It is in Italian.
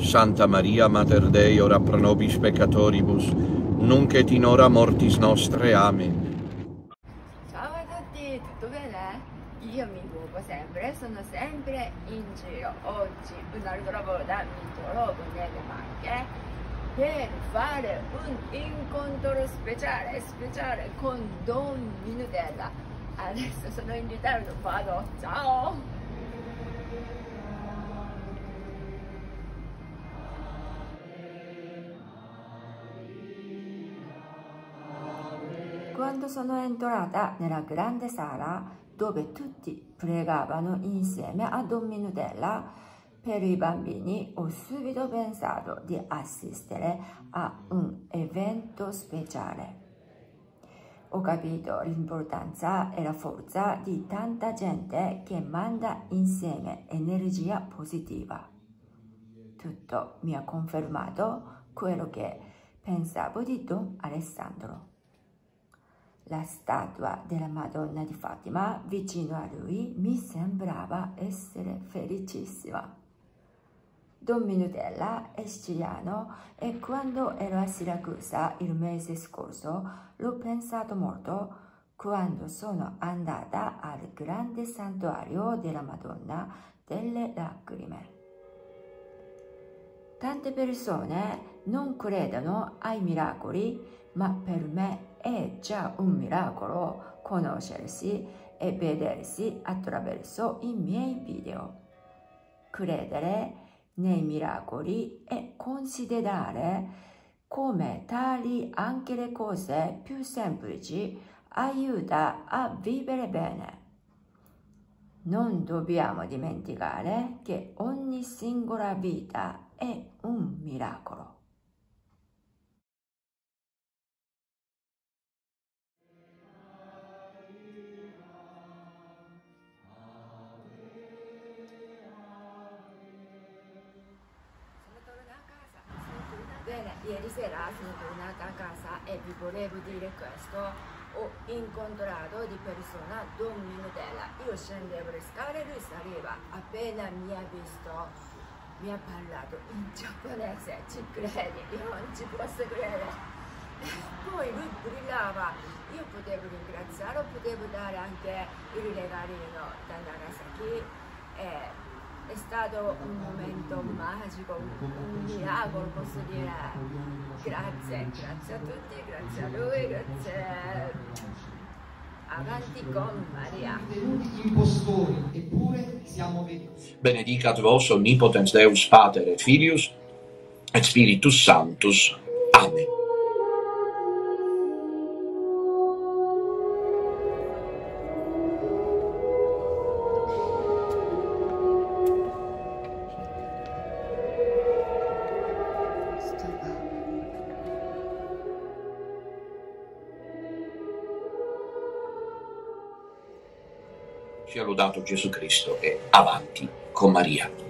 Santa Maria, Mater Dei, ora pro nobis peccatoribus, nunc et in hora mortis nostre. Amen. Ciao a tutti, tutto bene? Io mi muovo sempre, sono sempre in giro. Oggi un'altra volta mi trovo nelle Marche per fare un incontro speciale, speciale con Don Minutella. Adesso sono in ritardo, vado, ciao! Quando sono entrata nella grande sala dove tutti pregavano insieme a Don Minutella per i bambini, ho subito pensato di assistere a un evento speciale. Ho capito l'importanza e la forza di tanta gente che manda insieme energia positiva. Tutto mi ha confermato quello che pensavo di Don Alessandro. La statua della Madonna di Fatima vicino a lui mi sembrava essere felicissima. Don Minutella è siciliano e quando ero a Siracusa il mese scorso l'ho pensato molto quando sono andata al grande santuario della Madonna delle Lacrime. Tante persone non credono ai miracoli, ma per me è già un miracolo conoscersi e vedersi attraverso i miei video. Credere nei miracoli e considerare come tali anche le cose più semplici aiuta a vivere bene. Non dobbiamo dimenticare che ogni singola vita è un miracolo. Ieri sera sono tornata a casa e vi volevo dire questo. Ho incontrato di persona Don Minutella. Io scendevo le scale e lui saliva. Appena mi ha visto, mi ha parlato in giapponese. Ci credi? Io non ci posso credere. Poi lui brillava. Io potevo ringraziarlo, potevo dare anche il regalino da Nagasaki. È stato un momento magico, un miracolo posso dire. Grazie, grazie a tutti, grazie a lui, grazie. Avanti con Maria. Impostori, eppure siamo veri. Benedicat vos omnipotens Deus Pater et Filius et Spiritus Sanctus. Amen. Sia lodato Gesù Cristo e avanti con Maria.